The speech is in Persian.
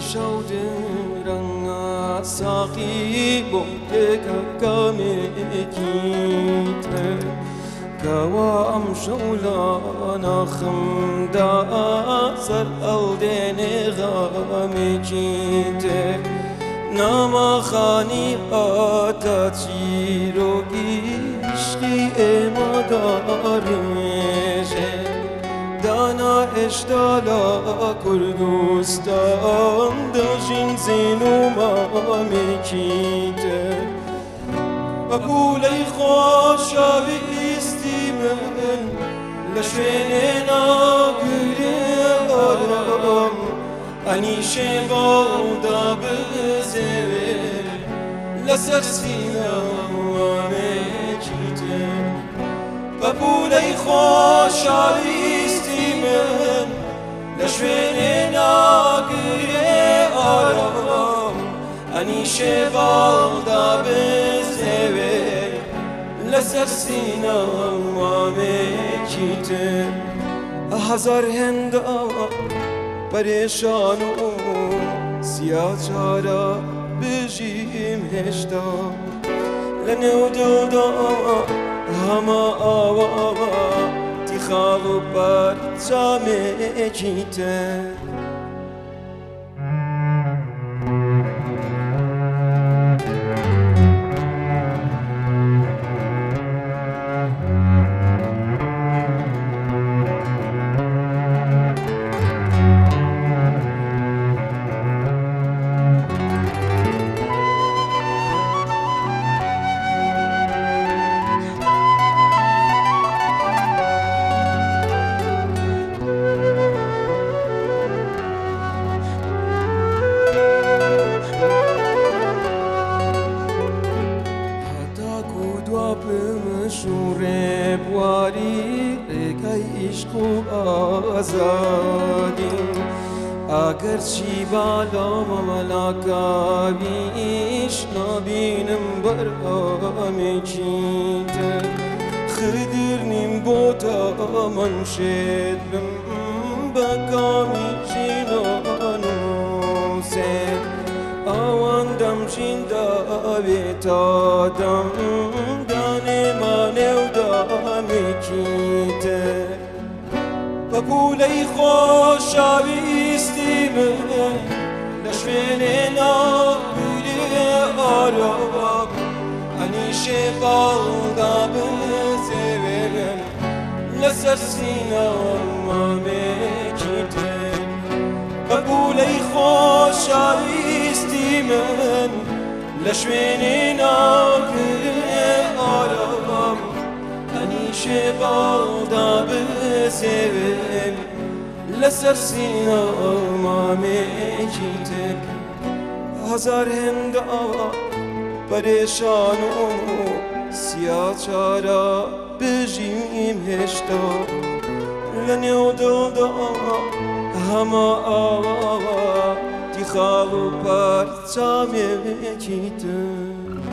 شود رنگ ساقی بوده کامی کیت کوا ام شولا خم دا سر الدن غام کیت نما خانی آتا رو عشقی اما داریم اشتالا کردستان داشین زینو ما میکیته و پولی خوشاوی استیمن لشوین گل آرام. انیشه بادا بزوه لسر میکیته و پولی خوشاوی لسر سینما میکیته هزار هندا پریشان و سیاه چارا بجیم هشتا. لنو دودا هما آوا تی خالو بر جامه کیته. شوره بواری ریکای عشق و آزادی اگر چی بالا ملاکا بیش نبینم بر آمی چیته خدر نیم بوتا من شد بم بکامی چینانو سه آواندم چین داوی تا دم دانه مانه و دامی کیته و پولی خوشاویستی من لشوین نابیلی آرام انیشه بالدا بزیوین لسر سینما میکیته و پولی خوشاویستی من. لشوین نابیلی لسر سینما میکیته هزار هند آوا پریشان و سیاه چارا بجیم هشتا. لنیو دو دا هما آوا تی خالو پر چامی کیته.